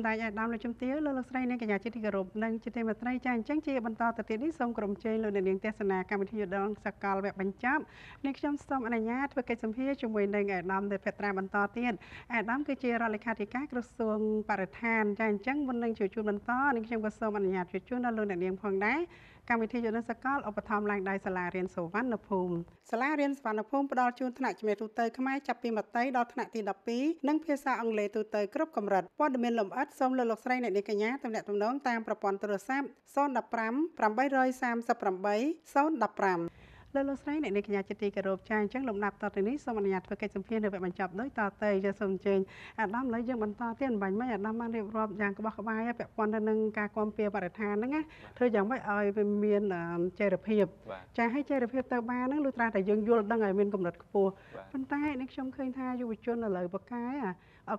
សម្ដេចអាដាមលោកជំទាវលោកលោកស្រីនិងកញ្ញាជាទីគោរពនិងជាទីមេត្រីចាអញ្ចឹងជាបន្តទៅទៀតនេះសូមក្រុមជ័យលោកអ្នកនាងទេសនាកម្មវិធីយដងសកលវគ្គបញ្ចប់នេះខ្ញុំសូមអនុញ្ញាតធ្វើកិច្ចសម្ភារជាមួយនឹងអាដាមនៅពេត្រាបន្តទៀតអាដាមគឺជារដ្ឋលេខាធិការក្រសួងបរិស្ថានចាអញ្ចឹងមុននឹងជួបជុំបន្តនេះខ្ញុំក៏សូមអនុញ្ញាតជួបជុំដល់លោកអ្នកនាងផងដែរកម្មវិធីយុទ្ធសកលឧបត្ថម្ភឡើងដោយសាលារៀនសុវណ្ណភូមិសាលារៀនសុវណ្ណភូមិផ្ដល់ជូនថ្នាក់ជំនាញទូទៅខ្មែរចាប់ពីមត្តេយដល់ថ្នាក់ទី12និងភាសាអង់គ្លេសទូទៅគ្រប់កម្រិតព័ត៌មានលម្អិតសូមលោកលោកស្រីអ្នកនាងកញ្ញាទំនាក់ទំនងតាមប្រព័ន្ធទូរស័ព្ទ015 838 015 លោកលោកស្រីអ្នកនាងកញ្ញាជាទីគោរពចាអញ្ចឹងលំដាប់តទៅនេះសូមអនុញ្ញាតធ្វើកិច្ចសម្ភារនៅវគ្គបញ្ចប់ដូចតទៅយើងសូមអញ្ជើញអាដាមឥឡូវយើងបន្តទៀតបាញ់មិញអាដាមបានរៀបរាប់យ៉ាងក្បោះក្បាយពាក់ព័ន្ធទៅនឹងការគាំពៀបរិស្ថានហ្នឹងណាធ្វើយ៉ាងម៉េចឲ្យវាមានចីរភាពចាឲ្យចីរភាពទៅបានហ្នឹងលុះត្រាតែយើងយល់ដឹងឲ្យមានកម្រិតខ្ពស់ប៉ុន្តែនេះខ្ញុំឃើញថាយុវជនឥឡូវបកែ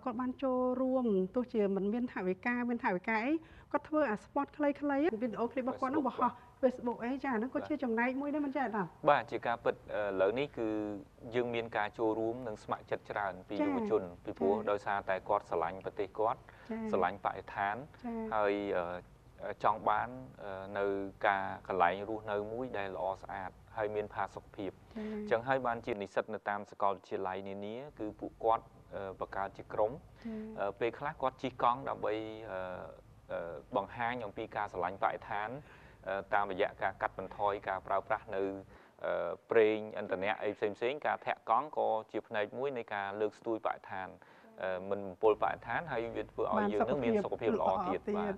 គាត់បានចូលរួមទោះជាមិនមានថវិកាមានថវិកាអីគាត់ធ្វើអា spot ខ្លីៗវីដេអូឃ្លីបរបស់គាត់ហ្នឹងបោះ Facebook អីចាហ្នឹងក៏ជាចំណែកមួយដែរមិនចាតាបាទជាការពិតឥឡូវនេះគឺយើងមានការចូលរួមនិងស្ម័គ្រចិត្តច្រើនពីយុវជនពីព្រោះដោយសារតែគាត់ស្រឡាញ់ប្រទេសគាត់ស្រឡាញ់បរិស្ថានហើយចង់បាននៅការកន្លែងរស់នៅមួយដែលល្អស្អាតហើយមានផាសុកភាពអញ្ចឹងហើយបានជានិស្សិតនៅតាមសាកលវិទ្យាល័យនានាគឺពួកគាត់បង្កើតជាក្រុមពេលខ្លះគាត់ជិះកង់ដើម្បីបង្ហាញអំពីការស្រឡាញ់បរិស្ថាន តាមរយៈការកាត់បន្ថយការប្រើប្រាស់នៅប្រេងឥន្ធនៈអីផ្សេងផ្សេងការធាក់កង់ក៏ជាផ្នែកមួយនៃការលើកស្ទួយបរិស្ថានមិនបំពុលបរិស្ថានហើយវាធ្វើឲ្យយើងនឹងមានសុខភាពល្អទៀតបាទ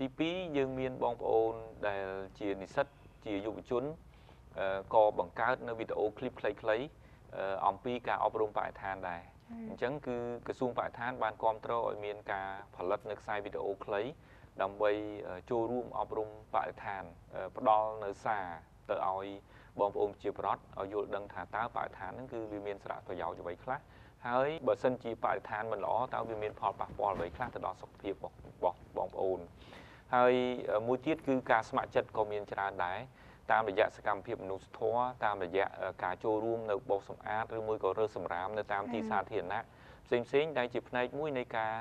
ទី2យើងមានបងប្អូនដែលជានិស្សិតជាយុវជនក៏បង្កើតនៅវីដេអូឃ្លីបខ្លីៗអំពីការអប់រំបរិស្ថានដែរអញ្ចឹងគឺក្រសួងបរិស្ថានបានគ្រប់គ្រងឲ្យមានការផលិតនៅខ្សែវីដេអូខ្លី ដើម្បីចូលរួមអប់រំបរិស្ថានផ្ដល់នៅសារទៅឲ្យបងប្អូនជាប្រដ្ឋឲ្យយល់ដឹងថាតើបរិស្ថានហ្នឹងគឺវាមានសារៈប្រយោជន៍អ្វីខ្លះហើយបើសិនជាបរិស្ថានមិនល្អតើវាមានផលប៉ះពាល់អ្វីខ្លះទៅដល់សុខភាពរបស់បងប្អូនហើយមួយទៀតគឺការស្ម័គ្រចិត្តក៏មានច្រើនដែរតាមរយៈសកម្មភាពមនុស្សធម៌តាមរយៈការចូលរួមនៅបោសសម្អាតឬមួយក៏រើសសម្រាមនៅតាមទីសាធារណៈផ្សេងផ្សេងដែលជាផ្នែកមួយនៃការ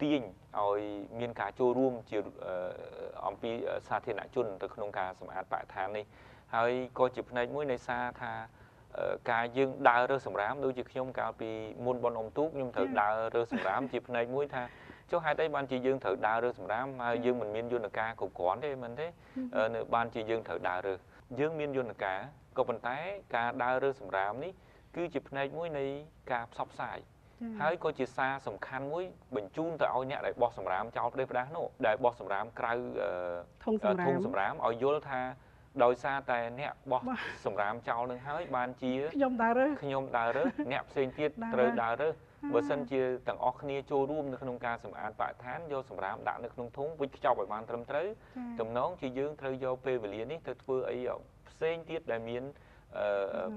ទាញឲ្យមានការចូលរួមជាអំពីសាធារណជនទៅក្នុងការសម្អាតបរិស្ថាននេះហើយក៏ជាផ្នែកមួយនៃសារថាការយើងដើររើសសម្រាមដូចជាខ្ញុំកាលពីមុនបនអុំទូកខ្ញុំត្រូវដើររើសសម្រាមជាផ្នែកមួយថាចុះហេតុអីបានជាយើងត្រូវដើររើសសម្រាមហើយយើងមិនមានយន្តការគ្រប់គ្រាន់ទេមិនទេនៅបានជាយើងត្រូវដើររើសយើងមានយន្តការក៏ប៉ុន្តែការដើររើសសម្រាមនេះគឺជាផ្នែកមួយនៃការផ្សព្វផ្សាយ ហើយក៏ជាសារសំខាន់មួយបញ្ជូនទៅឲ្យអ្នកដែលបោះសម្រាមចោលផ្ដេសផ្ដាសនោះដែលបោះសម្រាមក្រៅធុងសម្រាមឲ្យយល់ថាដោយសារតែអ្នកបោះសម្រាមចោលនឹងហើយបានជាខ្ញុំដើររើសខ្ញុំដើររើសអ្នកផ្សេងទៀតត្រូវដើររើសបើសិនជាទាំងអស់គ្នាចូលរួមនៅក្នុងការសម្អាតបរិស្ថានយកសម្រាមដាក់នៅក្នុងធុងវិចខ្ចប់ឲ្យបានត្រឹមត្រូវទំនងជាយើងត្រូវយកពេលវេលានេះទៅធ្វើអីផ្សេងទៀតដែលមាន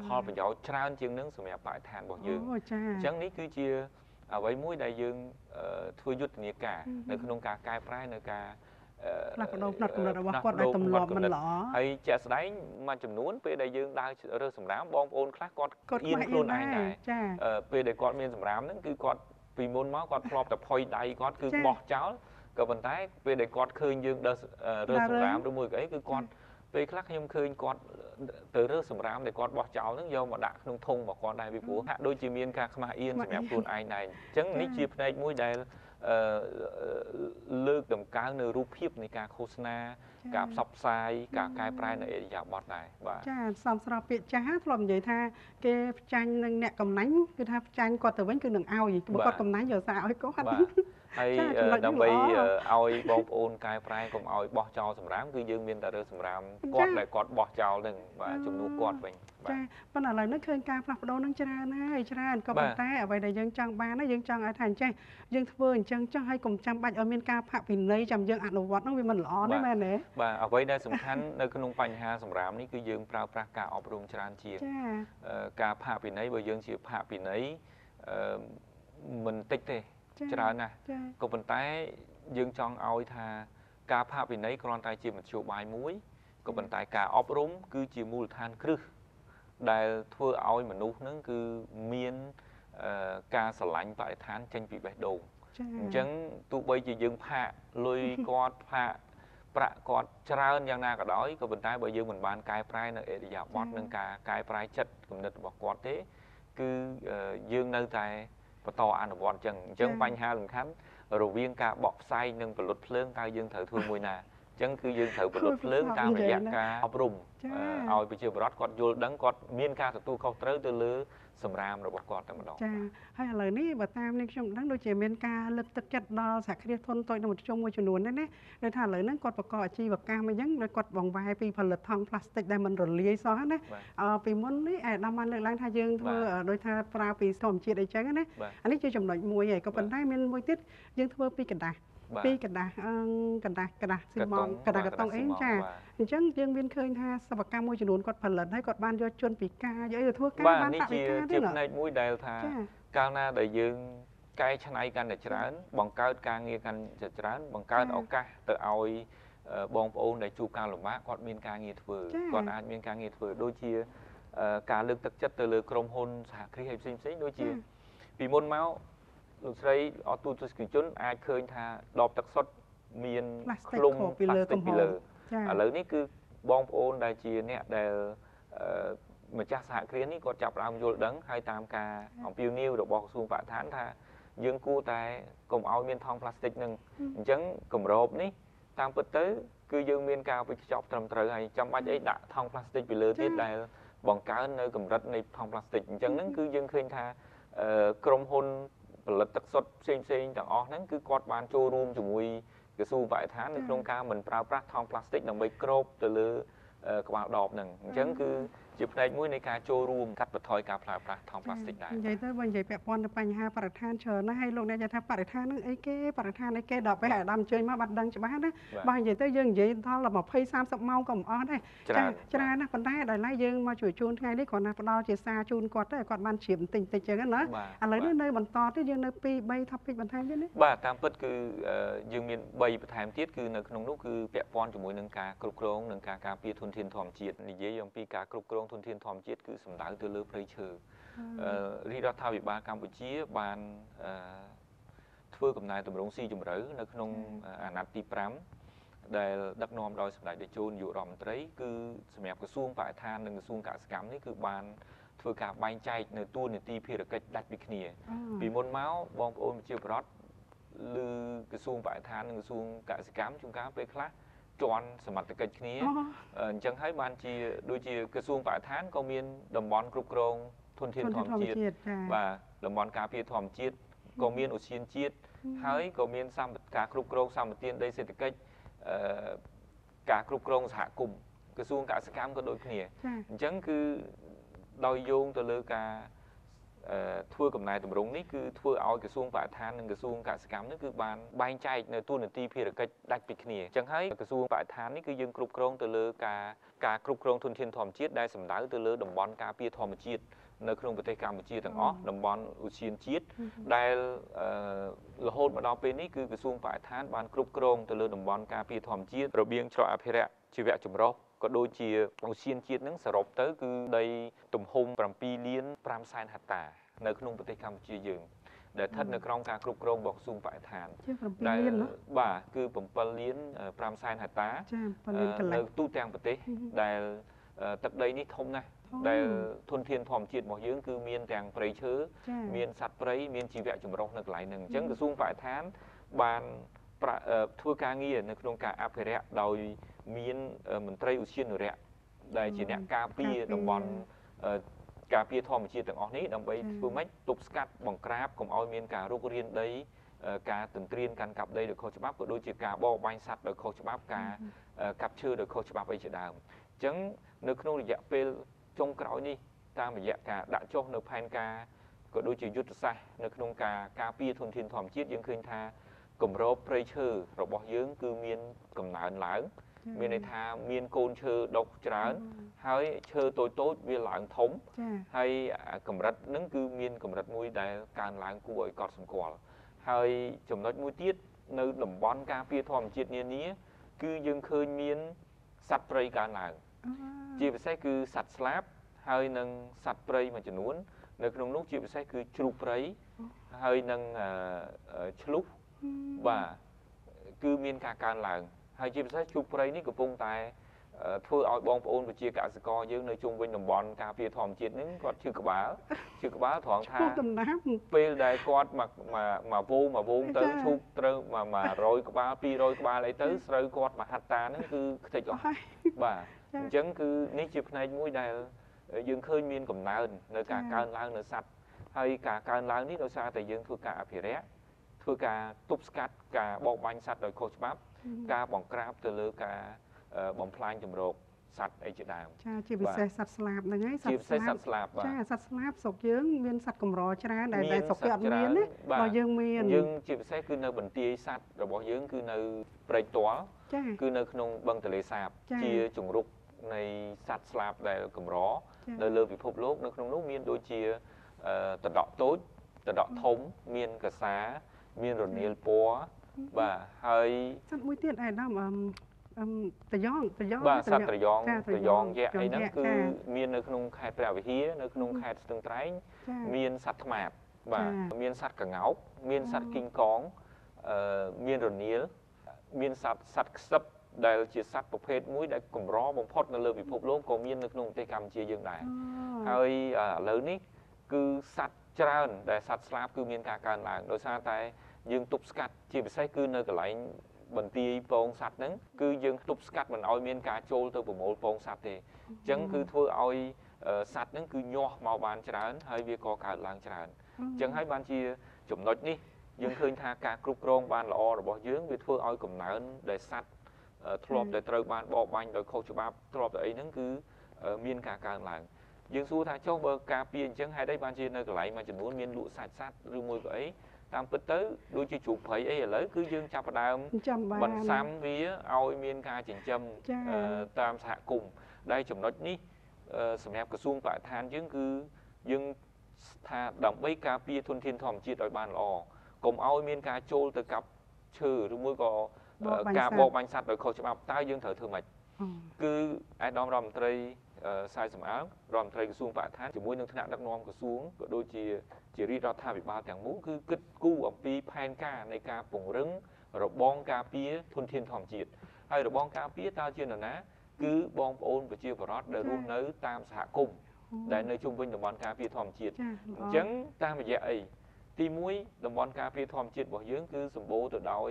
ផលប្រយោជន៍ច្រើនជាងនឹងសម្រាប់បរិស្ថានរបស់យើងអញ្ចឹងនេះគឺជាអ្វីមួយដែលយើងធ្វើយុទ្ធនាការនៅក្នុងការកែប្រែនៅការផ្លាស់ប្ដូរផ្នត់គំនិតរបស់គាត់ដែលទម្លាប់មិនល្អហើយជាក់ស្ដែងមួយចំនួនពេលដែលយើងដើររើសសម្រាមបងប្អូនខ្លះគាត់អៀនខ្លួនឯងដែរពេលដែលគាត់មានសម្រាមហ្នឹងគឺគាត់ពីមុនមកគាត់ធ្លាប់តែផុយដៃគាត់គឺបោះចោលក៏ប៉ុន្តែពេលដែលគាត់ឃើញយើងដើររើសសម្រាមឬមួយក៏អីគឺគាត់ ពេលខ្លះខ្ញុំឃើញគាត់ទៅរើសសម្រាមដែលគាត់បោះចោលហ្នឹងយកមកដាក់ក្នុងធុងរបស់គាត់ដែរពីព្រោះហាក់ដូចជាមានការខ្មាស់អៀនសម្រាប់ខ្លួនឯងដែរអញ្ចឹងនេះជាផ្នែកមួយដែលលើកតម្កើងនៅរូបភាពនៃការឃោសនាការផ្សព្វផ្សាយការកែប្រែនៅអេរិយាបថដែរបាទចាសំស្របពាក្យចាស់ធ្លាប់និយាយថាគេផ្ចាញ់នឹងអ្នកកំណាញ់គឺថាផ្ចាញ់គាត់ទៅវិញគឺនឹងឲ្យបើគាត់កំណាញ់យកសារឲ្យគាត់ ហើយដើម្បីឲ្យបងប្អូនកែប្រែកុំឲ្យបោះចោលសម្រាមគឺយើងមានតែរើសម្រាមគាត់ដែលគាត់បោះចោលនឹងបាទជំនួសគាត់វិញចាប៉ុន្តែឥឡូវនេះឃើញការផ្លាស់ប្ដូរនឹងច្រើនហើយច្រើនក៏ប៉ុន្តែអ្វីដែលយើងចង់បានយើងចង់ឲ្យថាអញ្ចេះយើងធ្វើអញ្ចឹងចោះឲ្យកុំចាំបាច់ឲ្យមានការផាកពិន័យចាំយើងអនុវត្តនោះវាមិនល្អទេមែនទេបាទអ្វីដែលសំខាន់នៅក្នុងបញ្ហាសម្រាមនេះគឺយើងប្រើប្រាស់ការអប់រំច្រើនជាងការផាកពិន័យបើយើងជាផាកពិន័យមិនតិចទេ ច្រើនណាស់ក៏ប៉ុន្តែយើងចង់ឲ្យថាការផាកវិន័យគ្រាន់តែជាមធ្យោបាយមួយក៏ប៉ុន្តែការអប់រំគឺជាមូលដ្ឋានគ្រឹះដែលធ្វើឲ្យមនុស្សនឹងគឺមានការស្រឡាញ់បរិស្ថានចេញពីបេះដូងអញ្ចឹងទោះបីជាយើងផាកលុយគាត់ផាកប្រាក់គាត់ច្រើនយ៉ាងណាក៏ដោយក៏ប៉ុន្តែបើយើងមិនបានកែប្រែនៅអរិយាប័ត្រនិងការកែប្រែចិត្តគំនិតរបស់គាត់ទេ គឺយើងនៅតែ បន្តអនុវត្តអញ្ចឹងអញ្ចឹងបញ្ហាសំខាន់រវាងការបកផ្សាយនិងផលិតភ្លើងតើយើងត្រូវធ្វើមួយណាអញ្ចឹងគឺយើងត្រូវផលិតភ្លើងតាមរយៈការអប់រំឲ្យប្រជាពលរដ្ឋគាត់យល់ដឹងគាត់មានការទទួលខុសត្រូវទៅលើ សម្រាមរបស់គាត់តែម្ដងចាហើយឥឡូវនេះបើតាមនេះខ្ញុំដឹងដូចជាមានការលើកទឹកចិត្តដល់សហគ្រាសធុនតូចនិងមធ្យមមួយចំនួនដែរណាដូចថាឥឡូវហ្នឹងគាត់ប្រកបអាជីវកម្មអញ្ចឹងដូចគាត់បង្វែរពីផលិតថង់ផ្លាស្ទិកដែលមិនរលាយសោះណាអឺពីមុននេះអាដាមបានលើកឡើងថាយើងធ្វើដូចថាប្រើពីធម្មជាតិអីចឹងណាអានេះជាចំណុចមួយហើយក៏ប៉ុន្តែមានមួយទៀតយើងធ្វើពីกระดาษ ពីកណ្ដាស់កណ្ដាស់កណ្ដាស់ស៊ីម៉ងកណ្ដាស់កតុងអីចាអញ្ចឹងយើងមានឃើញថាសិប្បកម្មមួយចំនួនគាត់ផលិតហើយគាត់បានយកជនពិការយកទៅធ្វើការបានតាវិការទៀតផ្នែកមួយដែលថាកាលណាដែលយើងកែច្នៃកាន់តែច្រើន បង្កើតការងារកាន់តែច្រើន បង្កើតឱកាសទៅឲ្យបងប្អូនដែលជួបការលំបាកគាត់មានការងារធ្វើគាត់អាចមានការងារធ្វើដូចជាការលើកទឹកចិត្តទៅលើក្រុមហ៊ុនសហគ្រាសផ្សេងផ្សេងដូចជាពីមុនមក លោកស្រីអត់ទូទស្សនិកជនអាចឃើញថាដបទឹកសុទ្ធមានឃ្លុំពីលើកំហុសឥឡូវនេះគឺបងប្អូនដែលជាអ្នកដែលម្ចាស់សហគ្រាសនេះគាត់ចាប់ផ្ដើមយល់ដឹងហើយតាមការអំពាវនាវរបស់ក្រសួងបរិស្ថានថាយើងគួរតែកុំឲ្យមានថង់ប្លាស្ទិកនឹងអញ្ចឹងគម្របនេះតាមពិតទៅ គឺយើងមានការវិខ្ចប់ត្រឹមត្រូវហើយចាំបាច់អីដាក់ថង់ប្លាស្ទិកពីលើទៀតដែលបង្កើននៅកម្រិតនៃថង់ប្លាស្ទិកអញ្ចឹងហ្នឹងគឺយើងឃើញថាក្រុមហ៊ុន ផលិតទឹកសុទ្ធផ្សេងផ្សេងទាំងអស់ហ្នឹងគឺគាត់បានចូលរួមជាមួយក្រសួងបរិស្ថាននៅក្នុងការមិនប្រើប្រាស់ថង់ប្លាស្ទិកដើម្បីគ្របទៅលើក្បាលដបហ្នឹងអញ្ចឹងគឺ ជាផ្នែកមួយនៃការចូលរួមកាត់បន្ថយការប្រើប្រាស់ថង់ប្លាស្ទិកដែរនិយាយទៅបើនិយាយពាក់ព័ន្ធទៅបញ្ហាបរិស្ថានច្រើនណាស់ហើយលោកអ្នកនិយាយថាបរិស្ថានហ្នឹងអីគេបរិស្ថានអីគេដល់ពេលអាដាមអញ្ជើញមកបាត់ដឹងច្បាស់ណាបើនិយាយទៅយើងនិយាយដល់20 30ម៉ោងក៏មិនអស់ដែរចាច្រើនណាស់ប៉ុន្តែដល់ឡែកយើងមកជួយជូនថ្ងៃនេះគ្រាន់តែផ្ដល់ជាសារជូនគាត់ទៅគាត់បានជ្រាបបន្តិចបន្តិចចឹងណាឥឡូវនេះនៅបន្តទៀតយើងនៅ2 3 topic បន្ថែមទៀតនេះបាទតាមពិតគឺយើងមាន3បន្ថែមទៀតគឺនៅក្នុងនោះគឺពាក់ព័ន្ធជាមួយនឹងការគ្រប់គ្រងនិងការការពារធនធានធម្មជាតិនិយាយអំពីការគ្រប់គ្រងធនធានធម្មជាតិគឺសំដៅទៅលើព្រៃឈើរាជរដ្ឋាភិបាលកម្ពុជាបានធ្វើកំណែតម្រង់ស៊ីជម្រៅនៅក្នុងអាណត្តិទី5ដែលដឹកនាំដោយសម្ដេចតេជោនាយករដ្ឋមន្ត្រីគឺសម្រាប់ក្រសួងបរិស្ថាននិងក្រសួងកសិកម្មនេះគឺបានធ្វើការបែងចែកនៅទួលនីតិភារកិច្ចដាច់ពីគ្នា ពីមុនមកបងប្អូនប្រជាពលរដ្ឋឬក្រសួងបរិស្ថាននិងក្រសួងកសិកម្មជួនកាលពេលខ្លះ ជន់សមត្ថកិច្ចគ្នាអញ្ចឹងហើយបានជាដូចជាក្រសួងបរិស្ថានក៏មានតំបន់គ្រប់គ្រងធនធានធម្មជាតិបាទតំបន់ការពារធម្មជាតិក៏មានឧស្សាហជាតិហើយក៏មានសម្បត្តិការគ្រប់គ្រងសម្បត្តិដីសេដ្ឋកិច្ចអឺការគ្រប់គ្រងសហគមន៍ក្រសួងកសិកម្មក៏ដូចគ្នាអញ្ចឹងគឺដោយយោងទៅលើការ ធ្វើកំណែតម្រង់នេះគឺធ្វើឲ្យក្រសួងបរិស្ថាននិងក្រសួងកសិកម្មនេះគឺបានបែងចែកនៅទូនាទីភារកិច្ចដាច់ពីគ្នាអញ្ចឹងហើយក្រសួងបរិស្ថាននេះគឺយើងគ្រប់គ្រងទៅលើការការគ្រប់គ្រងធនធានធម្មជាតិដែលសំដៅទៅលើតំបន់ការពារធម្មជាតិនៅក្នុងប្រទេសកម្ពុជាទាំងអស់តំបន់ឧស្សាហជាតិដែលរហូតមកដល់ពេលនេះគឺក្រសួងបរិស្ថានបានគ្រប់គ្រងទៅលើតំបន់ការពារធម្មជាតិរបៀងច្រកអភិរក្សជីវៈចម្រុះ ក៏ដូចជាឧស្សាហជាតិនឹងសរុបទៅគឺដីទំហំ7លាន5សែនហិកតា នៅក្នុងប្រទេសកម្ពុជាយើងដែលស្ថិតនៅក្រោមការគ្រប់គ្រងរបស់ក្រសួងបរិស្ថានដែលបាទគឺ7លាន5សែនហិកតាចា7លានកន្លែងទូទាំងប្រទេសដែលទឹកដីនេះធំណាស់ដែលធនធានធម្មជាតិរបស់យើងគឺមានទាំងព្រៃឈើមានសត្វព្រៃមានជីវៈចម្រុះនៅកន្លែងហ្នឹងអញ្ចឹងក្រសួងបរិស្ថានបានធ្វើការងារនៅក្នុងការអភិរក្សដោយ មានមន្ត្រីឧស្សាហនុរៈដែលជាអ្នកការពារតំបន់ការពារធម្មជាតិទាំងអស់នេះដើម្បីធ្វើម៉េចទប់ស្កាត់បង្ក្រាបកុំឲ្យមានការរុករានដីការទន្ទ្រានកាន់កាប់ដីដោយខុសច្បាប់ក៏ដូចជាការបរបាញ់សត្វដោយខុសច្បាប់ការកាប់ឈើដោយខុសច្បាប់អីជាដើមអញ្ចឹងនៅក្នុងរយៈពេលចុងក្រោយនេះតាមរយៈការដាក់ចុះនៅផែនការក៏ដូចជាយុទ្ធសាស្ត្រនៅក្នុងការការពារធនធានធម្មជាតិយើងឃើញថាគម្របព្រៃឈើរបស់យើងគឺមានកំណើនឡើង មានន័យថាមានកូនឈើដុកច្រើនហើយឈើតូចតូចវាឡើងធំហើយកម្រិតហ្នឹងគឺមានកម្រិតមួយដែលកើនឡើងគួរឲ្យកត់សម្គាល់ហើយចំណុចមួយទៀតនៅតំបន់ការពារធម្មជាតិនានាគឺយើងឃើញមានសត្វព្រៃកើនឡើងជាពិសេសគឺសត្វស្លាបហហើយនឹងសត្វព្រៃមួយចំនួន នៅក្នុងនោះជាពិសេសគឺជ្រូកព្រៃហើយនឹងឆ្លុះបាទគឺមានការកើនឡើង ហើយជាពិសេសជូកព្រៃនេះកំពុងតែធ្វើឲ្យបងប្អូនប្រជាកសិករយើងនៅជុំវិញតំបន់ការពារធម្មជាតិនេះគាត់ឈឺក្បាលឈឺក្បាលត្រង់ថាពេលដែលគាត់មកមកវងមកវងទៅឈូកត្រូវ100ក្បាល200ក្បាលអីទៅស្រូវគាត់មហត្តាហ្នឹងគឺខ្ទេចអស់បាទអញ្ចឹងគឺនេះជាផ្នែកមួយដែលយើងឃើញមានកំណើននៅការកើនឡើងនៅសត្វហើយការកើនឡើងនេះដោយសារតែយើងធ្វើការអភិរក្សធ្វើការទប់ស្កាត់ការបរបាញ់សត្វដោយខុសច្បាប់ ការបង្ក្រាបទៅលើការបំផ្លាញចម្រោកសត្វអីជាដើមចាជាពិសេសសត្វស្លាបហ្នឹងហើយសត្វស្លាបជាពិសេសសត្វស្លាបបាទចាសត្វស្លាបស្រុកយើងមានសត្វកម្រច្រើនដែលតែស្រុកគេអត់មានណាបើយើងមានយើងជាពិសេសគឺនៅបន្ទាយសត្វរបស់យើងគឺនៅព្រែកទាល់គឺនៅក្នុងបឹងទលេសាប ជាជំរុកនៃសត្វស្លាបដែលកម្រនៅលើពិភពលោកនៅក្នុងនោះមានដូចជាតដក់តូចតដក់ធំមានកសា មានរនាលពណ៌ បាទហើយសត្វមួយទៀតឯកឧត្តមត្រយ៉ងត្រយ៉ងបាទសត្វត្រយ៉ងត្រយ៉ងយក្សអីហ្នឹងគឺមាននៅក្នុងខេត្តព្រះវិហារនៅក្នុងខេត្តស្ទឹងត្រែងមានសត្វថ្មាតបាទមានសត្វកង្កោកមានសត្វគីងកងអឺមានរនាលមានសត្វសត្វខ្សឹបដែលជាសត្វប្រភេទមួយដែលកម្របំផុតនៅលើពិភពលោកក៏មាននៅក្នុងប្រទេសកម្ពុជាយើងដែរហើយឥឡូវនេះគឺសត្វច្រើនដែលសត្វស្លាបគឺមានការកើនឡើងដោយសារតែ យើងទប់ស្កាត់ជាពិសេសគឺនៅកន្លែងបន្ទាយពងសัตว์ហ្នឹងគឺយើងទប់ស្កាត់មិនឲ្យមានការចូលទៅប្រមូលពងសัตว์ទេអញ្ចឹងគឺធ្វើឲ្យសัตว์ហ្នឹងគឺញាស់មកបានច្រើនហើយវាក៏កើតឡើងច្រើនអញ្ចឹងហើយបានជាចំណុចនេះយើងឃើញថាការគ្រប់គ្រងបានល្អរបស់យើងវាធ្វើឲ្យកំណើនដែលសัตว์ធ្លាប់តែត្រូវបានបបបាញ់ដោយខុសច្បាប់ធ្លាប់តែអីហ្នឹងគឺមានការកើនឡើងយើងសួរថាចុះបើការពារអញ្ចឹងហេតុអីបានជានៅកន្លែងមួយចំនួនមានលក់សាច់សัตว์ឬមួយក៏អី តាមពិតទៅដូចជាជ្រូកព្រៃអីឥឡូវគឺយើងចាប់ផ្ដើមបន្សាំវាឲ្យមានការចិញ្ចឹមតាមសហគមន៍ដែលចំណុចនេះសម្រាប់ក្រសួងបរិស្ថានយើងគឺយើងថាដើម្បីការពារធនធានធម្មជាតិឲ្យបានល្អកុំឲ្យមានការចូលទៅកាប់ឈើឬមួយក៏ការបរបាញ់សត្វដោយខុសច្បាប់តើយើងត្រូវធ្វើម៉េចគឺអាយដាមរដ្ឋមន្ត្រី សាយសំអើងរដ្ឋមន្ត្រីក្រសួងបរិស្ថានជាមួយនឹងថ្នាក់ដឹកនាំក្រសួងក៏ដូចជាជារាជរដ្ឋាភិបាលទាំងមូលគឺគិតគូរអំពីផែនការនៃការពង្រឹងរបងការពារធនធានធម្មជាតិហើយរបងការពារតើជានរណា គឺបងប្អូនប្រជាពលរដ្ឋដែលរស់នៅតាមសហគមន៍ដែលនៅជុំវិញតំបន់ការពារធម្មជាតិអញ្ចឹងតាមរយៈអីទី1តំបន់ការពារធម្មជាតិរបស់យើងគឺសម្បូរទៅដោយ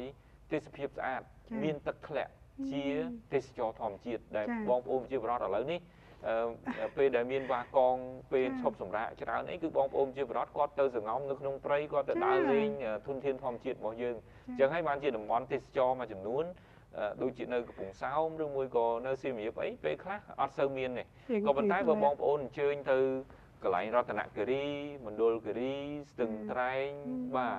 ទេសភាពស្អាត មានទឹកធ្លាក់ជាទេសចរធម្មជាតិដែលបងប្អូនប្រជាពលរដ្ឋឥឡូវនេះ ពេលដែលមានវាកងពេលឈប់សម្រាកច្រើនអីគឺបងប្អូនជាបរដ្ឋគាត់ទៅសងំនៅក្នុងព្រៃគាត់ទៅដើរលេងធនធានធម្មជាតិរបស់យើងអញ្ចឹងហើយបានជាតំបន់ទេសចរមួយចំនួនដូចជានៅកំពង់សោមឬមួយក៏នៅសៀមរាបអីពេលខ្លះអត់សូវមានទេក៏ប៉ុន្តែបើបងប្អូនអញ្ជើញទៅកន្លែងរតនគិរីមណ្ឌលគិរីស្ទឹងត្រែងបាទ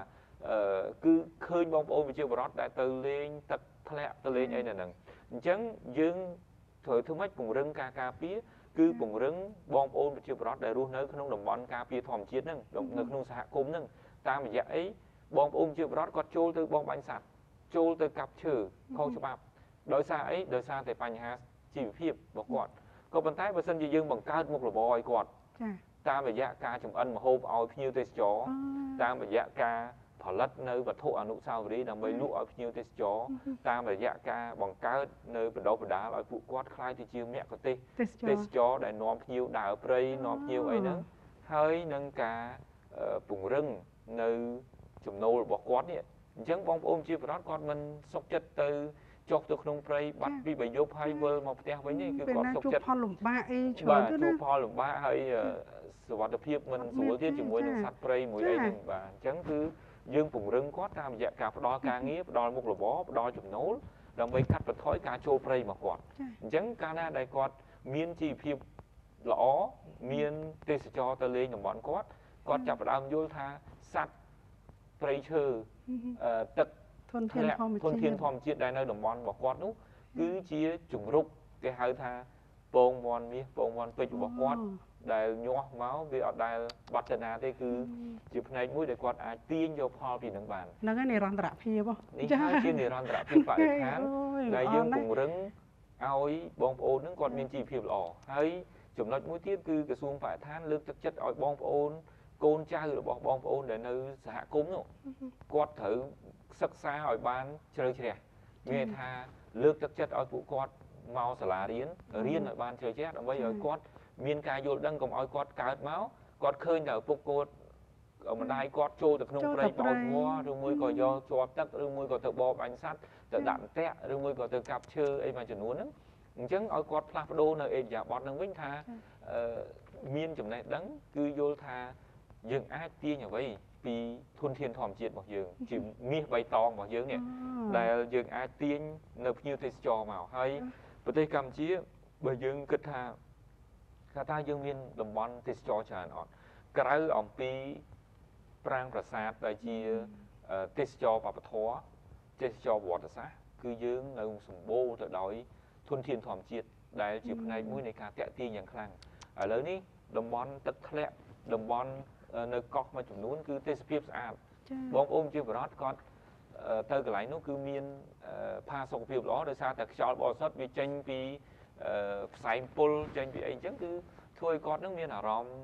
អឺគឺឃើញបងប្អូនប្រជាពលរដ្ឋដែលទៅលេងទឹកធ្លាក់ទៅលេងអីនៅហ្នឹងអញ្ចឹងយើងត្រូវធ្វើម៉េចពង្រឹងការការពារ គឺពង្រឹងបងប្អូនប្រជាពលរដ្ឋដែលរស់នៅក្នុងតំបន់ការពារធម្មជាតិហ្នឹងនៅក្នុងសហគមន៍ហ្នឹងតាមរយៈអីបងប្អូនប្រជាពលរដ្ឋគាត់ចូលទៅបងបាញ់សត្វចូលទៅកាប់ឈើខុសច្បាប់ដោយសារអីដោយសារតែបញ្ហាជីវភាពរបស់គាត់ក៏ប៉ុន្តែបើសិនជាយើងបង្កើតមុខរបរឲ្យគាត់តាមរយៈការចំអិនម្ហូបឲ្យភ្ញៀវទេសចរតាមរយៈការ ផលិតនៅវត្ថុអនុស្សាវរីយ៍ដើម្បីលក់ឲ្យភ្ញៀវទេសចរតាមរយៈការបង្កើតនៅបណ្ដុះបណ្ដាលឲ្យពួកគាត់ខ្លាយទៅជាមគ្គុទេសទេសចរដែលនាំភ្ញៀវដើរព្រៃនាំភ្ញៀវអីហ្នឹងហើយនឹងការពង្រឹងនៅចំណូលរបស់គាត់នេះអញ្ចឹងបងប្អូនជាប្រដ្ឋគាត់មិនសុខចិត្តទៅចុះទៅក្នុងព្រៃបាត់ពីបីយប់ហើយវិលមកផ្ទះវិញទេគឺគាត់សុខចិត្តផលលំបាកអីច្រើនទៅណាផលលំបាកហើយសុវត្ថិភាពមិនស្រួលទៀតជាមួយនឹងសត្វព្រៃមួយអីហ្នឹងបាទអញ្ចឹងគឺ យើងពង្រឹងគាត់តាមរយៈការផ្ដល់ការងារផ្ដល់មុខរបរផ្ដល់ចំណូលដើម្បីកាត់បន្ថយការចូលព្រៃរបស់គាត់អញ្ចឹងកាលណាដែលគាត់មានជីវភាពល្អមានទេសចរទៅលេងតំបន់គាត់គាត់ចាប់ផ្ដើមយល់ថាសត្វព្រៃឈើទឹកធនធានធម្មជាតិធនធានធម្មជាតិដែលនៅតំបន់របស់គាត់នោះគឺជាជំរុកគេហៅថាពងមន់មាសពងមន់ពេជ្ររបស់គាត់ ដែលញាស់មកវាអត់ដែលបត់ចនាទេគឺជាផ្នែកមួយដែលគាត់អាចទាញយកផលពីនឹងបានហ្នឹងហើយនិរន្តរភាពនេះហើយជានិរន្តរភាពបរិស្ថានដែលយើងពង្រឹងឲ្យបងប្អូននឹងគាត់មានជីវភាពល្អហើយចំណុចមួយទៀតគឺក្រសួងបរិស្ថានលើកទឹកចិត្តឲ្យបងប្អូនកូនចៅរបស់បងប្អូនដែលនៅសហគមន៍នោះគាត់ត្រូវសិក្សាឲ្យបានជ្រៅជ្រះមានថាលើកទឹកចិត្តឲ្យពួកគាត់មកសាលារៀនរៀនឲ្យបានជ្រៅជ្រះដើម្បីឲ្យគាត់ មានការយល់ដឹងកុំឲ្យគាត់កើតមកគាត់ឃើញតែឪពុកគាត់ម្ដាយគាត់ចូលទៅក្នុងព្រៃបោកវ័ឬមួយក៏យកជាប់ទឹកឬមួយក៏ទៅបបអញសัตว์ទៅដាក់អន្ទាក់ឬមួយក៏ទៅកាប់ឈើអីមួយចំនួនហ្នឹងអញ្ចឹងឲ្យគាត់ផ្លាស់ប្ដូរនៅអេរិយាបថនឹងវិញថាមានចំណេះដឹងគឺយល់ថាយើងអាចទាញអ្វីពីធនធានធម្មជាតិរបស់យើងជាមាសបៃតងរបស់យើងនេះដែលយើងអាចទាញនៅភ្ញៀវទេសចរមកហើយប្រទេសកម្ពុជាបើយើងគិតថា ថាយើងមានតំបន់ទេសចរច្រើនអត់ក្រៅអំពីប្រាង្គប្រាសាទដែលជាទេសចរបព្វធម៌ទេសចរប្រវត្តិសាស្ត្រគឺយើងនៅសម្បូរទៅដោយធនធានធម្មជាតិដែលជាផ្នែកមួយនៃការតាក់ទាញយ៉ាងខ្លាំងឥឡូវនេះតំបន់ទឹកធ្លាក់តំបន់នៅកោះមួយចំនួនគឺទេសភាពស្អាតបងប្អូនជាបរតគាត់ទៅកន្លែងនោះគឺមានផាសុខភាពល្អដោយសារតែខ្យល់បរិសុទ្ធវាចេញពី ផ្សែងពុលចេញពីអីអញ្ចឹងគឺធ្វើឲ្យគាត់នឹងមានអារម្មណ៍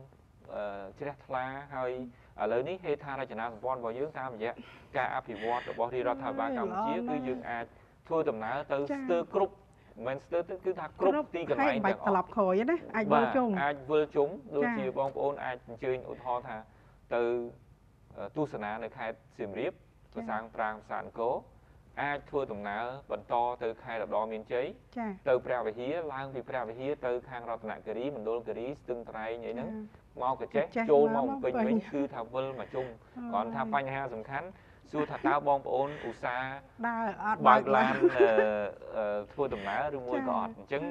ជ្រះថ្លាហើយឥឡូវនេះហេដ្ឋារចនាសម្ព័ន្ធរបស់យើងតាមរយៈការអភិវឌ្ឍរបស់រាជរដ្ឋាភិបាលកម្ពុជាគឺយើងអាចធ្វើដំណើរទៅស្ទើរគ្រប់មិនស្ទើរទៅគឺថាគ្រប់ទីកន្លែងទាំងអស់ត្រឡប់ក្រោយណាអាចវិលជុំអាចវិលជុំដូចជាបងប្អូនអាចអញ្ជើញឧទាហរណ៍ថាទៅទស្សនានៅខេត្តសៀមរាបប្រាសាទប្រាង្គប្រាសាទអង្គរ អាចធ្វើដំណើរបន្តទៅខេត្តឧត្តរមានជ័យទៅព្រះវិហារឡើងពីព្រះវិហារទៅខាងរតនគិរីមណ្ឌលគិរីស្ទឹងត្រែងអីហ្នឹងមកកចេះចូលមកពេញវិញគឺថាវិលមកជុំគ្រាន់ថាបញ្ហាសំខាន់សួរថាតើបងប្អូនឧស្សាហ៍ដើរអត់បើកឡានធ្វើដំណើរឬមួយក៏អត់អញ្ចឹង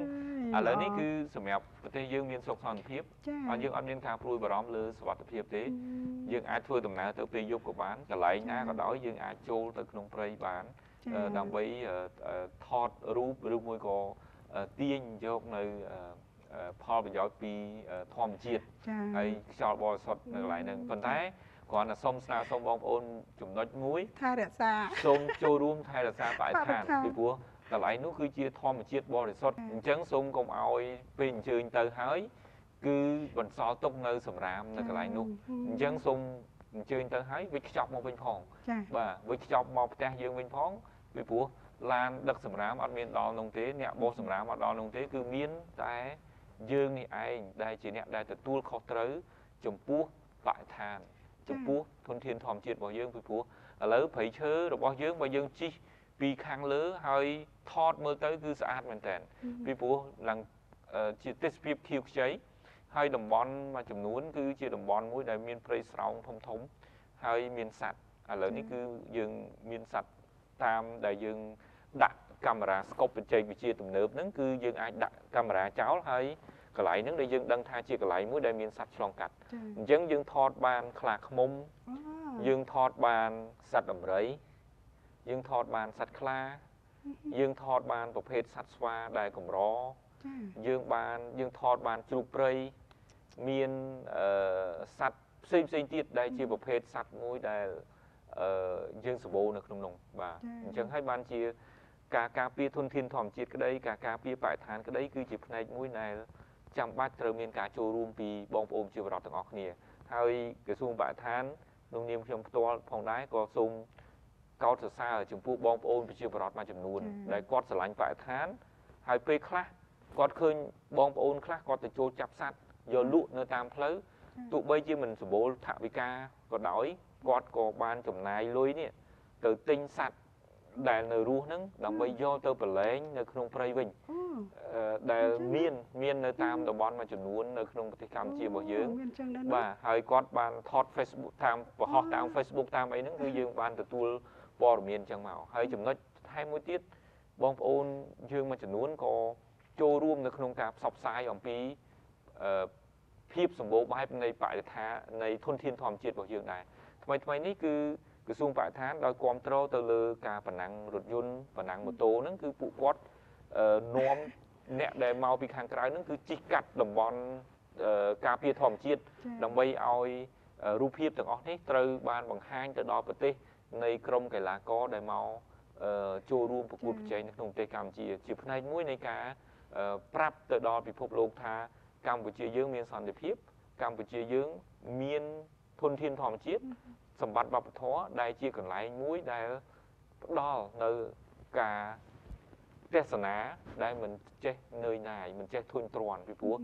ឥឡូវនេះគឺសម្រាប់ប្រទេសយើងមានសុខសន្តិភាពហើយយើងអត់មានការព្រួយបារម្ភលើសុវត្ថិភាពទេយើងអាចធ្វើដំណើរទៅពេលយប់ក៏បានកន្លែងណាក៏ដោយយើងអាចចូលទៅក្នុងព្រៃបាន ដើម្បីថតរូបឬមួយក៏ទាញយកនៅផលប្រយោជន៍ពីធម្មជាតិហើយខ្យល់បរិសុទ្ធនៅកន្លែងហ្នឹងប៉ុន្តែគ្រាន់តែសូមស្នើសុំបងប្អូនចំណុចមួយថែរក្សាសូមចូលរួមថែរក្សាបរិស្ថានពីព្រោះកន្លែងនោះគឺជាធម្មជាតិបរិសុទ្ធអញ្ចឹងសូមកុំឲ្យពេលអញ្ជើញទៅហើយគឺបន្សល់ទុកនៅសម្រាមនៅកន្លែងនោះអញ្ចឹងសូមអញ្ជើញទៅហើយវិខ្ចប់មកវិញផងបាទវិខ្ចប់មកផ្ទះយើងវិញផង ពីព្រោះឡានដឹកសម្រាមអត់មានដល់នោះទេអ្នកបោសសម្រាមអត់ដល់នោះទេគឺមានតែយើងនេះឯងដែលជាអ្នកដែលទទួលខុសត្រូវចំពោះបរិស្ថានចំពោះធនធានធម្មជាតិរបស់យើងពីព្រោះឥឡូវព្រៃឈើរបស់យើងបើយើងជីកពីខាងលើហើយថតមើលទៅគឺស្អាតមែនតើពីព្រោះឡើងជាទេសភាពខៀវខ្ចីហើយតំបន់មួយចំនួន គឺជាតំបន់មួយដែលមានព្រៃស្រោងធំធំហើយមានសត្វឥឡូវនេះគឺយើងមានសត្វ តាមដែលយើងដាក់កាមេរ៉ាស្កុបបច្ចេកវិទ្យាទំនើបហ្នឹងគឺយើងអាចដាក់កាមេរ៉ាចោលហើយកន្លែងហ្នឹងដែលយើងដឹងថាជាកន្លែងមួយដែលមានសត្វឆ្លងកាត់អញ្ចឹងយើងថតបានខ្លាឃ្មុំយើងថតបានសត្វដំរីយើងថតបានសត្វខ្លា យើងថតបានប្រភេទសត្វស្វាដែលកម្រយើងបានយើងថតបានជ្រូកព្រៃមានអឺសត្វផ្សេងផ្សេងទៀតដែលជាប្រភេទសត្វមួយដែលអឺ យើងសម្បូរនៅក្នុងនោះបាទអញ្ចឹងហើយបានជា ការការពារធនធានធម្មជាតិក្តីការការពារបរិស្ថានក្តីគឺជាផ្នែកមួយដែលចាំបាច់ត្រូវមានការចូលរួមពីបងប្អូនជាបរិបទទាំងអស់គ្នាហើយក្រសួងបរិស្ថានក្នុងនាមខ្ញុំផ្ទាល់ផងដែរក៏សូមកោតសរសើរចំពោះបងប្អូនប្រជាពលរដ្ឋមួយចំនួនដែលគាត់ស្រឡាញ់បរិស្ថានហើយពេលខ្លះគាត់ឃើញបងប្អូនខ្លះគាត់ទៅចូលចាប់សัตว์យកលក់នៅតាមផ្លូវទោះបីជាមិនសម្បូរថវិកាក៏ដោយ គាត់ក៏បានចំណាយលុយនេះទៅទិញសัตว์ដែលនៅរស់ហ្នឹងដើម្បីយកទៅប្រឡែងនៅក្នុងព្រៃវិញដែលមានមាននៅតាមតំបន់មួយចំនួននៅក្នុងប្រទេសកម្ពុជារបស់យើងបាទហើយគាត់បានថត Facebook តាមបង្ហោះតាម Facebook តាមអីហ្នឹងគឺយើងបានទទួលព័ត៌មានអញ្ចឹងមកហើយចំណុចថែមមួយទៀតបងប្អូនយើងមួយចំនួនក៏ចូលរួមនៅក្នុងការផ្សព្វផ្សាយអំពីភាពសម្បូរបែបនៃបរិស្ថាននៃធនធានធម្មជាតិរបស់យើងដែរ ថ្មីថ្មីនេះគឺក្រសួងបរិស្ថានដោយគ្រប់គ្រងទៅលើការប្រណាំងរថយន្តប្រណាំងម៉ូតូហ្នឹងគឺពួកគាត់នាំអ្នកដែលមកពីខាងក្រៅហ្នឹងគឺជិះកាត់តំបន់ការពារធម្មជាតិដើម្បីឲ្យរូបភាពទាំងអស់នេះត្រូវបានបង្ហាញទៅដល់ប្រទេសនៃក្រមកីឡាករដែលមកចូលរួមប្រកួតប្រជែងនៅក្នុងប្រទេសកម្ពុជា ជាផ្នែកមួយនៃការប្រាប់ទៅដល់ពិភពលោកថាកម្ពុជាយើងមានសន្តិភាពកម្ពុជាយើងមាន ធនធានធម្មជាតិសម្បត្តិវប្បធម៌ដែលជាកន្លែងមួយដែលផ្ដល់នៅការទេសនាដែលមិនចេះនឿយណាយមិនចេះធុញទ្រាន់ពីព្រោះ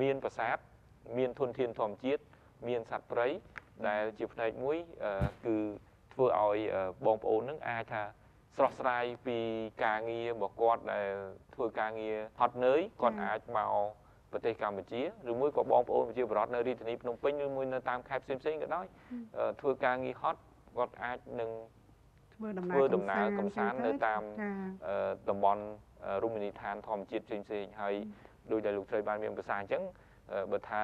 មានប្រាសាទមានធនធានធម្មជាតិមានសត្វព្រៃដែលជាផ្នែកមួយគឺធ្វើឲ្យបងប្អូននឹងអាចថាស្រស់ស្រាយពីការងាររបស់គាត់ដែលធ្វើការងារហត់នឿយគាត់អាចមក ប្រទេសកម្ពុជាឬមួយក៏បងប្អូនប្រជាពលរដ្ឋនៅរាជធានីភ្នំពេញឬមួយនៅតាមខេត្តផ្សេងៗក៏ដោយធ្វើការងារហត់គាត់អាចនឹងធ្វើដំណើរធ្វើដំណើរកំសាន្តនៅតាមតំបន់រមណីយដ្ឋានធម្មជាតិផ្សេងៗហើយដោយដែលលោកស្រីបានមានប្រសាសន៍អញ្ចឹងបើថា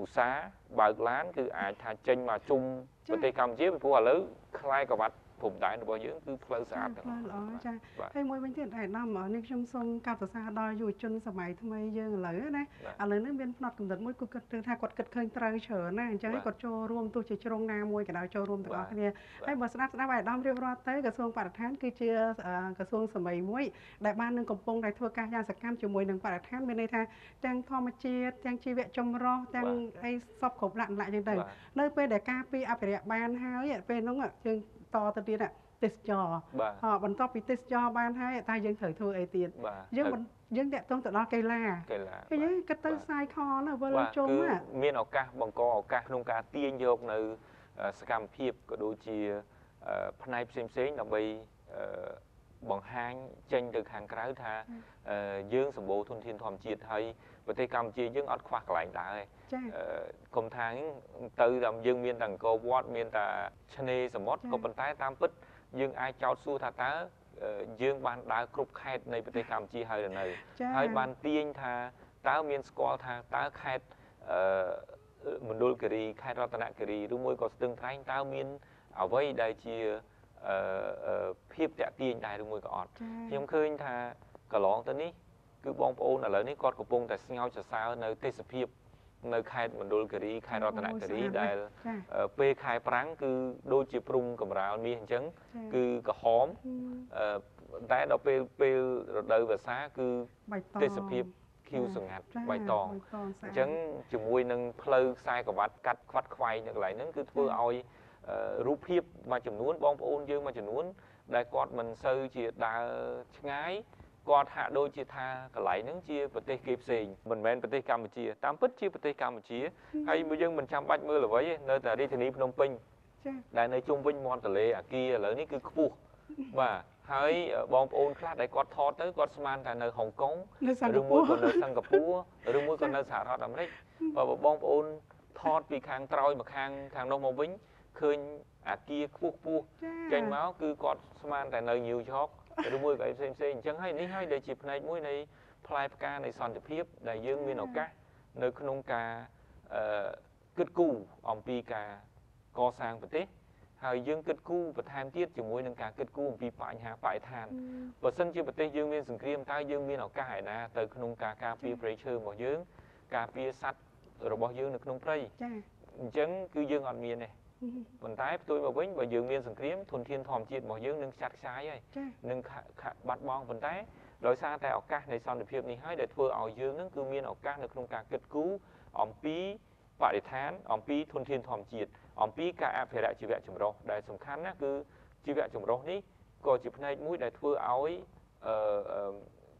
ឧស្សាហ៍បើកឡានគឺអាចថាចេញមកជុំប្រទេសកម្ពុជាពីព្រោះឥឡូវខ្លាយក្រវ៉ាត់ ព្រំដែនរបស់យើងគឺផ្លូវស្អាតទាំងអស់ល្អចាហើយមួយវិញទៀតអាយដាមនេះខ្ញុំសូមកោតសរសើរដល់យុវជនសម័យថ្មីយើងឥឡូវណាឥឡូវនេះមានផ្នត់កំណត់មួយគឺគាត់គិតថាគាត់គិតឃើញត្រូវច្រើនណាអញ្ចឹងគាត់ចូលរួមទោះជាជ្រុងណាមួយក៏ដោយចូលរួមទាំងអស់គ្នាហើយបើស្ដាប់ស្ដាប់អាយដាមរៀបរាប់ទៅក្រសួងបរិស្ថានគឺជាក្រសួងសម័យមួយដែលបាននឹងកំពុងតែធ្វើការយ៉ាងសកម្មជាមួយនឹងបរិស្ថានមានន័យថាទាំងធម្មជាតិទាំងជីវៈចម្រុះទាំងអីសពគ្រប់លក្ខណៈអញ្ចឹងទៅនៅពេលដែលការពីអភិរក្សបានហើយពេលហ្នឹងយើង តទៅទៀតទេសចរបាទបន្ទាប់ពីទេសចរបានហើយតើយើងត្រូវធ្វើអីទៀតយើងយើងតាក់ទងទៅដល់កីឡាកីឡាឃើញគិតទៅសាយខនៅវិលជុំមានឱកាសបង្កឱកាសក្នុងការទាញយកនៅសកម្មភាពក៏ដូចជាផ្នែកផ្សេងផ្សេងដើម្បីបង្ហាញចេញទៅខាងក្រៅថាយើងសម្បូរធនធានធម្មជាតិហើយប្រទេសកម្ពុជាយើងអត់ខ្វះកន្លែងដើរទេចា៎ កុំថាទៅតាមយើងមានតែអង្គរវត្តមានតែឆ្នេរសមុទ្រក៏ប៉ុន្តែតាមពិតយើងអាចចោទសួរថាតើយើងបានដើរគ្រប់ខេត្តនៃប្រទេសកម្ពុជាហើយឬនៅហើយបានទាញថាតើមានស្គាល់ថាតើខេត្តអឺមណ្ឌលគិរីខេត្តរតនគិរីឬមួយក៏ស្ទឹងត្រែងតើមានអ្វីដែលជាអឺភាពតាក់ទាញដែរឬមួយក៏អត់ខ្ញុំឃើញថាកន្លងទៅនេះគឺបងប្អូនឥឡូវនេះគាត់កំពុងតែស្ងោចសរសើរនៅទេសភាព នៅខេត្តមណ្ឌលគិរីខេត្តរតនគិរីដែលពេលខែប្រាំងគឺដូចជាព្រុងកំរាលមាសអញ្ចឹងគឺក្រហមតែដល់ពេលពេលរដូវវស្សាគឺទេសភាពខៀវស្ងាត់បៃតងអញ្ចឹងជាមួយនឹងផ្លូវខ្សែក្រវ៉ាត់កាត់ខ្វាត់ខ្វែងនៅកន្លែងហ្នឹងគឺធ្វើឲ្យរូបភាពមួយចំនួនបងប្អូនយើងមួយចំនួនដែលគាត់មិនសូវជាដើរឆ្ងាយ គាត់ហាក់ដូចជាថាកន្លែងហ្នឹងជាប្រទេសគេផ្សេងមិនមែនប្រទេសកម្ពុជាតាមពិតជាប្រទេសកម្ពុជាហើយយើងមិនចាំបាច់មើលអ្វីទេនៅតែរាជធានីភ្នំពេញចា៎ដែលនៅជុំវិញមាត់ទន្លេអាគារឥឡូវនេះគឺខ្ពស់បាទហើយបងប្អូនខ្លះដែលគាត់ថតទៅគាត់ស្មានថានៅហុងកុងឬមួយក៏នៅសិង្ហបុរីឬមួយក៏នៅសហរដ្ឋអាមេរិកបើបងប្អូនថតពីខាងក្រោយមកខាងខាងនោះមកវិញឃើញអាគារខ្ពស់ខ្ពស់ចេញមកគឺគាត់ស្មានតែនៅញូវយ៉ក ឬមួយក៏អីផ្សេងផ្សេងអញ្ចឹងហើយនេះហើយដែលជាផ្នែកមួយនៃផ្លែផ្កានៃសន្តិភាពដែលយើងមានឱកាសនៅក្នុងការអឺគិតគូរអំពីការកសាងប្រទេសហើយយើងគិតគូរបន្ថែមទៀតជាមួយនឹងការគិតគូរអំពីបញ្ហាបរិស្ថានបើសិនជាប្រទេសយើងមានសង្គ្រាមតើយើងមានឱកាសឯណាទៅក្នុងការការពារព្រៃឈើរបស់យើងការពារសត្វរបស់យើងនៅក្នុងព្រៃចា៎អញ្ចឹងគឺយើងអត់មានទេ ប៉ុន្តែផ្ទុយមកវិញបើយើងមានសង្គ្រាមធនធានធម្មជាតិរបស់យើងនឹងចាត់ខ្ចាយហើយនឹងបាត់បង់ប៉ុន្តែដោយសារតែឱកាសនៃសន្តិភាពនេះហើយដែលធ្វើឲ្យយើងនឹងគឺមានឱកាសនៅក្នុងការគិតគូរអំពីបរិស្ថាន អំពីធនធានធម្មជាតិអំពីការអភិរក្សជីវៈចម្រុះដែលសំខាន់ណាគឺជីវៈចម្រុះនេះក៏ជាផ្នែកមួយដែលធ្វើឲ្យអឺ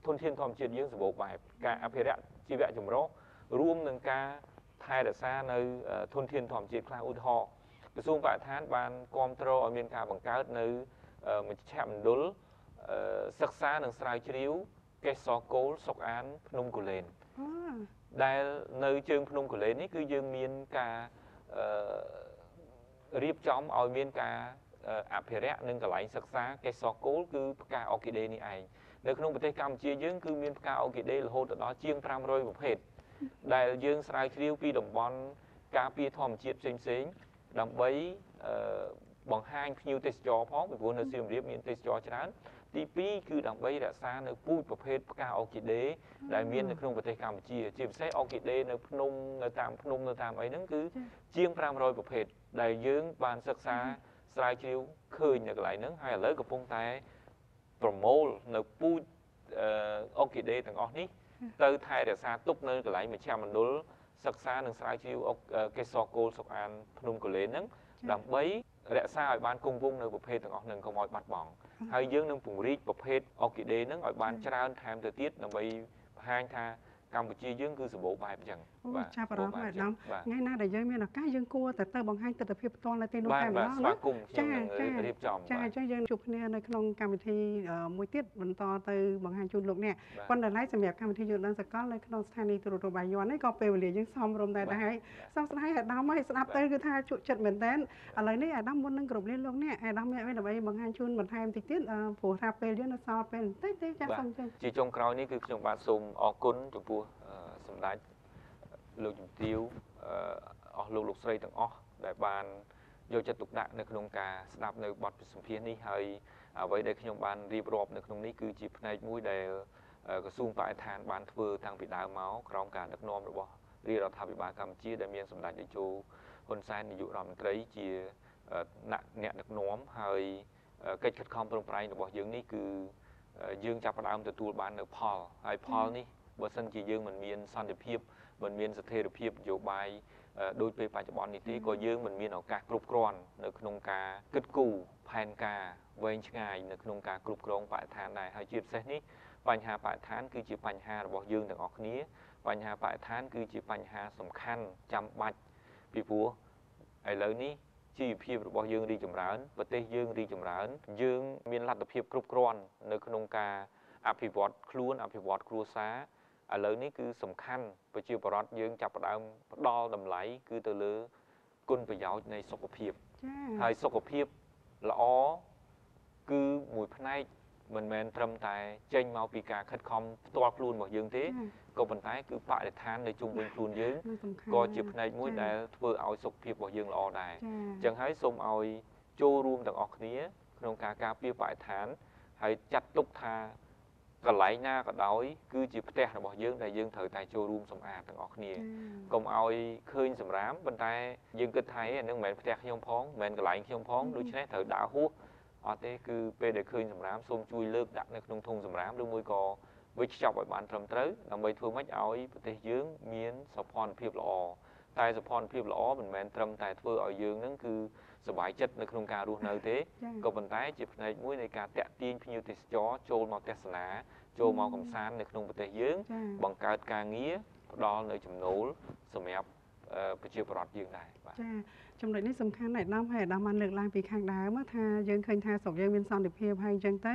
ធនធានធម្មជាតិយើងសម្បូរបែបការអភិរក្សជីវៈចម្រុះរួមនឹងការថែរក្សានៅធនធានធម្មជាតិខ្លះឧទាហរណ៍ ក្រសួងបរិស្ថានបានគ្រប់គ្រងឲ្យមានការបង្កើតនៅមជ្ឈមណ្ឌលសិក្សានិងស្រាវជ្រាវកេសរកូលសុកអានភ្នំកូលែនដែលនៅជើងភ្នំកូលែននេះគឺយើងមានការរៀបចំឲ្យមានការអភិរក្សនិងកន្លែងសិក្សាកេសរកូលគឺផ្កាអ័រគីដេនេះឯងនៅក្នុងប្រទេសកម្ពុជាយើងគឺមានផ្កាអ័រគីដេរហូតដល់ជាង500ប្រភេទដែលយើងស្រាវជ្រាវពីតំបន់ការពារធម្មជាតិផ្សេងៗ ដើម្បីបង្ហាញភ្ញៀវទេសចរផងពីព្រោះនៅសៀមរាបមានទេសចរច្រើនទី2គឺដើម្បីរក្សានៅពូជប្រភេទផ្កាអ័រគីដេដែលមាននៅក្នុងប្រទេសកម្ពុជា ជាពិសេសអ័រគីដេនៅភ្នំនៅតាមភ្នំនៅតាមអីហ្នឹងគឺជាង500ប្រភេទដែលយើងបានសិក្សាស្រាវជ្រាវឃើញនៅកន្លែងហ្នឹងហើយឥឡូវកំពុងតែប្រមូលនៅពូជអ័រគីដេទាំងអស់នេះទៅថែរក្សាទុកនៅកន្លែងមជ្ឈមណ្ឌល សិក្សានិងស្រាវជ្រាវអុកកេសរគោលសុកអានភ្នំកលែនហ្នឹងដើម្បីរក្សាឲ្យបានគង់វង្សនៅប្រភេទទាំងអស់ហ្នឹងកុំឲ្យបាត់បង់ហើយយើងនឹងពង្រីកប្រភេទអុកគីដេហ្នឹងឲ្យបានច្រើនថែមទៅទៀតដើម្បីបង្ហាញថាកម្ពុជាយើងគឺសម្បូរបែបអញ្ចឹងបាទចាប់អារម្មណ៍អាដាមថ្ងៃណាដែលយើងមានឱកាសយើងគួរតែទៅបង្ហាញទស្សនវិជ្ជាផ្ទាល់នៅទីនោះតែម្ដងណាចាចារៀបចំចាអញ្ចឹងយើងជួបគ្នានៅក្នុងកម្មវិធីមួយទៀតបន្តទៅបង្ហាញជូនលោកអ្នកប៉ុន្តែឡើយសម្រាប់កម្មវិធីយល់ដឹងសកលនៅក្នុងស្ថានីយ៍ទូរទស្សន៍បាយ័ននេះក៏ពេលវេលាយើងសមរម្យដែរដែរសោកស្ដាយអាដាមឲ្យស្ដាប់ទៅគឺថាជក់ចិត្តមែនតើឥឡូវនេះអាដាមមុននឹងគ្រប់លានលោកអ្នកអាដាមមានអ្វីដើម្បីបង្ហាញជូនបន្ថែមតិចទៀតព្រោះថាពេលយើងនៅសល់ពេលបន្តិចទេចាសូមជជាចុងក្រោយនេះគឺខ្ញុំបាទសូមអរគុណចំពោះសម្ដេច លោកជំទាវអស់លោកលោកស្រីទាំងអស់ដែលបានយកចិត្តទុកដាក់នៅក្នុងការស្ដាប់នៅបទសម្ភាសន៍នេះហើយអ្វីដែលខ្ញុំបានរៀបរាប់នៅក្នុងនេះគឺជាផ្នែកមួយដែលក្រសួងបរិស្ថានបានធ្វើតាំងពីដើមមកក្រោមការដឹកនាំរបស់រាជរដ្ឋាភិបាលកម្ពុជាដែលមានសម្ដេចតេជោហ៊ុនសែននាយករដ្ឋមន្ត្រីជាអ្នកដឹកនាំហើយកិច្ចខិតខំប្រឹងប្រែងរបស់យើងនេះគឺយើងចាប់ផ្ដើមទទួលបាននៅផលហើយផលនេះបើសិនជាយើងមិនមានសន្តិភាព មិនមានស្ថិរភាពនយោបាយដូចពេលបច្ចុប្បន្ននេះទេក៏យើងមិនមានឱកាសគ្រប់គ្រាន់នៅក្នុងការគិតគូរផែនការវែងឆ្ងាយនៅក្នុងការគ្រប់គ្រងបរិស្ថានដែរហើយជាពិសេសនេះបញ្ហាបរិស្ថានគឺជាបញ្ហារបស់យើងទាំងអស់គ្នាបញ្ហាបរិស្ថានគឺជាបញ្ហាសំខាន់ចាំបាច់ពីព្រោះឥឡូវនេះជីវភាពរបស់យើងរីកចម្រើនប្រទេសយើងរីកចម្រើន យើងមានលទ្ធភាពគ្រប់គ្រាន់នៅក្នុងការអភិវឌ្ឍខ្លួនអភិវឌ្ឍគ្រួសារ ឥឡូវនេះគឺសំខាន់ប្រជាពលរដ្ឋយើងចាប់ផ្ដើមផ្ដល់តម្លៃគឺទៅលើគុណប្រយោជន៍នៃសុខភាពចា៎ហើយសុខភាពល្អគឺមួយផ្នែកមិនមែនត្រឹមតែចេញមកពីការខិតខំផ្ទាល់ខ្លួនរបស់យើងទេក៏ប៉ុន្តែគឺបរិស្ថាននៅជុំវិញខ្លួនយើងក៏ជាផ្នែកមួយដែលធ្វើឲ្យសុខភាពរបស់យើងល្អដែរអញ្ចឹងហើយសូមឲ្យចូលរួមទាំងអស់គ្នា ក្នុងការការពារបរិស្ថានហើយចាត់ទុកថា កន្លែងណាក៏ដោយ គឺជាផ្ទះរបស់យើងដែលយើងត្រូវតែចូលរួមសម្អាតទាំងអស់គ្នាកុំឲ្យឃើញសម្រាមប៉ុន្តែយើងគិតថាអានឹងមិនមែនផ្ទះខ្ញុំផងមិនមែនកន្លែងខ្ញុំផងដូច្នេះត្រូវដើរហួសអត់ទេគឺពេលដែលឃើញសម្រាមសូមជួយលើកដាក់នៅក្នុងធុងសម្រាមឬមួយក៏វិច្ឆប់ឲ្យបានត្រឹមត្រូវដើម្បីធ្វើម៉េចឲ្យប្រទេសយើងមានសោភ័ណភាពល្អតែសោភ័ណភាពល្អមិនមែនត្រឹមតែធ្វើឲ្យយើងនឹងគឺ សុបាយចិត្តនៅក្នុងការរស់នៅទេក៏ប៉ុន្តែជាផ្នែកមួយនៃការតាក់ទាញភ្ញៀវទេសចរចូលមកទស្សនាចូលមកកំសាន្តនៅក្នុងប្រទេសយើង បង្កើតការងារផ្ដល់នៅចំណូលសម្រាប់ប្រជាពលរដ្ឋយើងដែរបាទចាចំណុចនេះសំខាន់ណាស់ដាំហើយអាដាមបានលើកឡើងពីខាងដើមថាយើងឃើញថាស្រុកយើងមានសន្តិភាពហើយអញ្ចឹងទៅ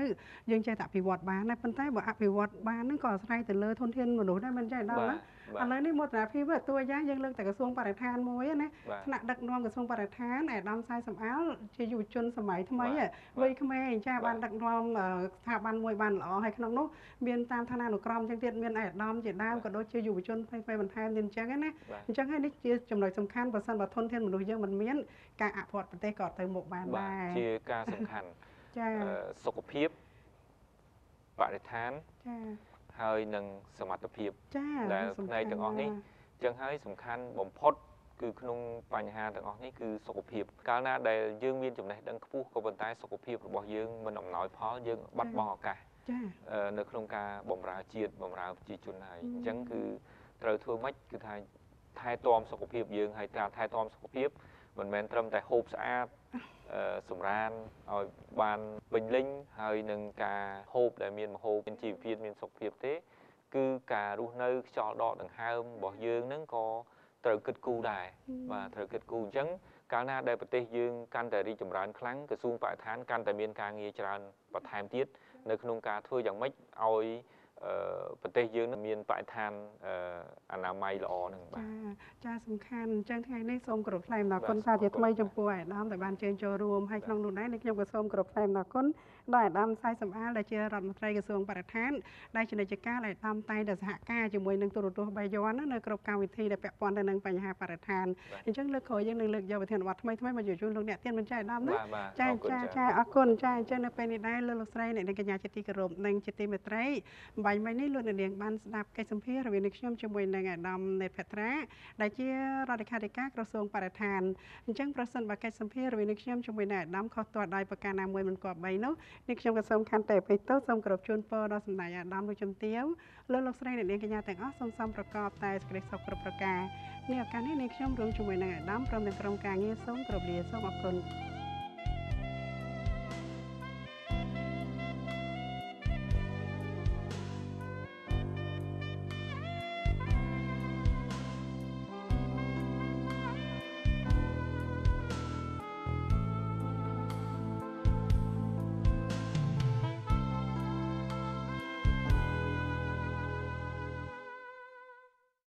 យើងចេះតែអភិវឌ្ឍបានតែប៉ុន្តែបើអភិវឌ្ឍបានហ្នឹងក៏អាស្រ័យទៅលើធនធានមនុស្សដែរមិនចេះដាំណា ឥឡូវនេះមោទនភាពតួយ៉ាងយើងលើកតែក្រសួងបរិស្ថានមួយណាថ្នាក់ដឹកនាំក្រសួងបរិស្ថានអាដាមសាយសំអាលជាយុវជនសម័យថ្មីវ័យក្មេងចាបានដឹកនាំស្ថាប័នមួយបានល្អហើយក្នុងនោះមានតាមឋានានុក្រមអញ្ចឹងទៀតមានអាដាមជាដើមក៏ដូចជាយុវជនផ្សេងៗបន្ថែមទៀតអញ្ចឹងណាអញ្ចឹងហើយនេះជាចំណុចសំខាន់បើសិនបើធនធានមនុស្សយើងមិនមានការអភិវឌ្ឍប្រទេសក៏ទៅមុខបានដែរជាការសំខាន់ចាសុខភាពបរិស្ថានចា ហើយនឹងសមត្ថភាពដែលផ្នែកទាំងអស់នេះចឹងហើយសំខាន់បំផុតគឺក្នុងបញ្ហាទាំងអស់នេះគឺសុខភាពកាលណាដែលយើងមានចំណេះដឹងខ្ពស់ក៏ប៉ុន្តែសុខភាពរបស់យើងមិនអំណោយផលយើងបាត់បង់ឱកាសចា៎នៅក្នុងការបម្រើជាតិបម្រើប្រជាជនហើយអញ្ចឹងគឺត្រូវធ្វើម៉េចគឺថាថែទាំសុខភាពយើងហើយការថែទាំសុខភាពមិនមែនត្រឹមតែហូបស្អាត សម្រានឲ្យបានពេញលេញហើយនឹងការហូបដែលមានមហូបមានជីវភាពមានសុខភាពទេ គឺការរស់នៅខ្យល់ដកដង្ហើមរបស់យើងហ្នឹងក៏ត្រូវគិតគូរដែរបាទត្រូវគិតគូរអញ្ចឹងកាលណាដែលប្រទេសយើងកាន់តែរីកចម្រើនខ្លាំងក្រសួងបរិស្ថានកាន់តែមានការងារច្រើនបន្ថែមទៀតនៅក្នុងការធ្វើយ៉ាងម៉េចឲ្យ ប្រទេសយើងនឹងមានបរិស្ថានអនាម័យល្អនឹងបាទចាចាសំខាន់អញ្ចឹងថ្ងៃនេះសូមគោរពថ្លែងអំណរគុណសាជាថ្មីចំពោះអាដាមដែលបានជើញចូលរួមហើយក្នុងនោះដែរនេះខ្ញុំក៏សូមគោរពថ្លែងអំណរគុណ ដល់អាដាមសាយសំអាលដែលជារដ្ឋមន្ត្រីក្រសួងបរិស្ថានដែលជានិច្ចការដែលតាមតែងតែសហការជាមួយនឹងទូរទស្សន៍បាយ័ននៅគ្រប់កម្មវិធីដែលពាក់ព័ន្ធទៅនឹងបញ្ហាបរិស្ថានអញ្ចឹងលើកក្រោយយើងនឹងលើកយកវិធានបទថ្មីថ្មីមកជួយជូនលោកអ្នកទៀតមិនចាអាដាមណាចាចាចាអរគុណចាអញ្ចឹងនៅពេលនេះដែរលោកលោកស្រីអ្នកនាងកញ្ញាជាទីគោរពនិងជាទីមេត្រីបាយញ់មិញនេះលោកនាងបានស្ដាប់កិច្ចសម្ភាសន៍រវាងនេះខ្ញុំជាមួយនឹងអាដាមនេតភត្រាដែលជារដ្ឋលេខាធិការក្រសួងបរិស្ថានអញ្ចឹងប្រសិនបើកិច្ចសម្ភាសន៍រវាងនេះខ្ញុំជាមួយនឹងអាដាមខុសទាស់ដោយប្រការណាមួយមិនគប្បីនោះនេះខ្ញុំក៏សូមខន្តីអភ័យទោសសូមគោរពជូនពរដល់សម្ដេចអាដាមលោកជំទាវលោកលោកស្រីអ្នកនាងកញ្ញាទាំងអស់សូមសំប្រកបតែសេចក្តីសុខគ្រប់ប្រការនេះឱកាសនេះនេះខ្ញុំរួមជាមួយនឹងអាដាមព្រមទាំងក្រុមការងារសូមគោរពលាសូមអរគុណ